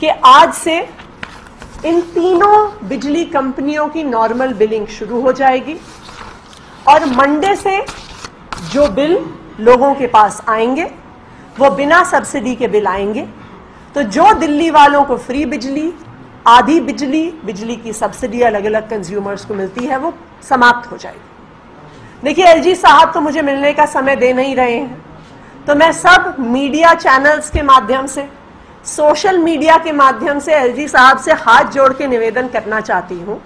कि आज से इन तीनों बिजली कंपनियों की नॉर्मल बिलिंग शुरू हो जाएगी और मंडे से जो बिल लोगों के पास आएँगे, वो बिना सब्सिडी के बिल आएँगे। तो जो दिल्ली वालों को फ्री बिजली, आधी बिजली बिजली की सब्सिडी अलग अलग कंज्यूमर्स को मिलती है, वो समाप्त हो जाएगी। देखिए एलजी साहब तो मुझे मिलने का समय दे नहीं रहे हैं। तो मैं सब मीडिया चैनल्स के माध्यम से सोशल मीडिया के माध्यम से एलजी साहब से हाथ जोड़ के निवेदन करना चाहती हूँ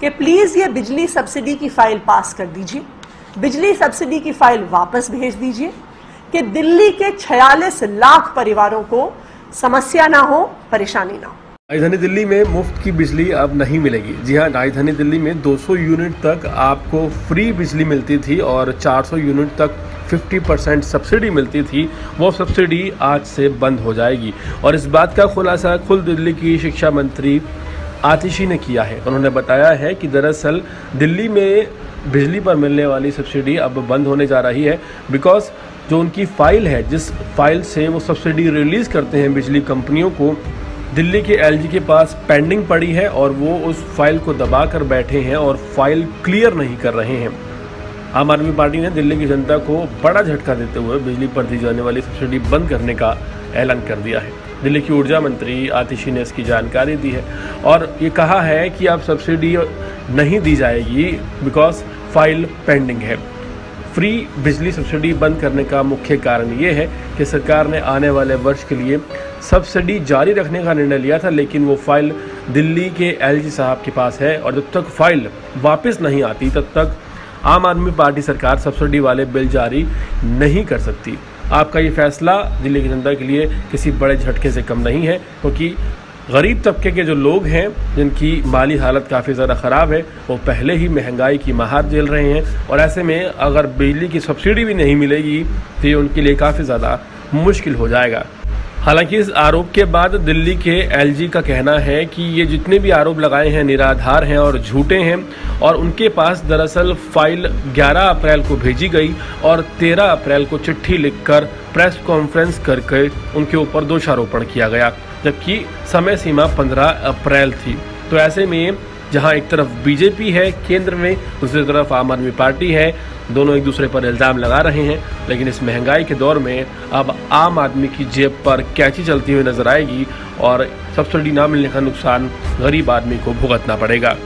कि प्लीज़ ये बिजली सब्सिडी की फ़ाइल पास कर दीजिए। बिजली सब्सिडी की फ़ाइल वापस भेज दीजिए कि दिल्ली के 46 लाख परिवारों को समस्या ना हो, परेशानी ना हो। राजधानी दिल्ली में मुफ़्त की बिजली अब नहीं मिलेगी। जी हाँ राजधानी दिल्ली में 200 यूनिट तक आपको फ्री बिजली मिलती थी और 400 यूनिट तक 50 परसेंट सब्सिडी मिलती थी, वो सब्सिडी आज से बंद हो जाएगी। और इस बात का खुलासा खुद दिल्ली की शिक्षा मंत्री आतिशी ने किया है। उन्होंने बताया है कि दरअसल दिल्ली में बिजली पर मिलने वाली सब्सिडी अब बंद होने जा रही है बिकॉज़ जो उनकी फ़ाइल है, जिस फ़ाइल से वो सब्सिडी रिलीज़ करते हैं बिजली कंपनियों को, दिल्ली के एलजी के पास पेंडिंग पड़ी है और वो उस फ़ाइल को दबा कर बैठे हैं और फ़ाइल क्लियर नहीं कर रहे हैं। आम आदमी पार्टी ने दिल्ली की जनता को बड़ा झटका देते हुए बिजली पर दी जाने वाली सब्सिडी बंद करने का ऐलान कर दिया है। दिल्ली की ऊर्जा मंत्री आतिशी ने इसकी जानकारी दी है और ये कहा है कि अब सब्सिडी नहीं दी जाएगी बिकॉज़ फ़ाइल पेंडिंग है। फ्री बिजली सब्सिडी बंद करने का मुख्य कारण ये है कि सरकार ने आने वाले वर्ष के लिए सब्सिडी जारी रखने का निर्णय लिया था, लेकिन वो फ़ाइल दिल्ली के एलजी साहब के पास है और जब तक फ़ाइल वापस नहीं आती, तब तक आम आदमी पार्टी सरकार सब्सिडी वाले बिल जारी नहीं कर सकती। आपका ये फैसला दिल्ली की जनता के लिए किसी बड़े झटके से कम नहीं है, क्योंकि गरीब तबके के जो लोग हैं, जिनकी माली हालत काफ़ी ज़्यादा ख़राब है, वो पहले ही महँगाई की महार झेल रहे हैं, और ऐसे में अगर बिजली की सब्सिडी भी नहीं मिलेगी तो ये उनके लिए काफ़ी ज़्यादा मुश्किल हो जाएगा। हालाँकि इस आरोप के बाद दिल्ली के एलजी का कहना है कि ये जितने भी आरोप लगाए हैं, निराधार हैं और झूठे हैं और उनके पास दरअसल फ़ाइल 11 अप्रैल को भेजी गई और 13 अप्रैल को चिट्ठी लिखकर प्रेस कॉन्फ्रेंस करके उनके ऊपर दोषारोपण किया गया, जबकि समय सीमा 15 अप्रैल थी। तो ऐसे में जहाँ एक तरफ़ बीजेपी है केंद्र में, दूसरी तरफ़ आम आदमी पार्टी है। दोनों एक दूसरे पर इल्ज़ाम लगा रहे हैं, लेकिन इस महँगाई के दौर में अब आम आदमी की जेब पर कैची चलती हुई नज़र आएगी और सब्सिडी ना मिलने का नुकसान गरीब आदमी को भुगतना पड़ेगा।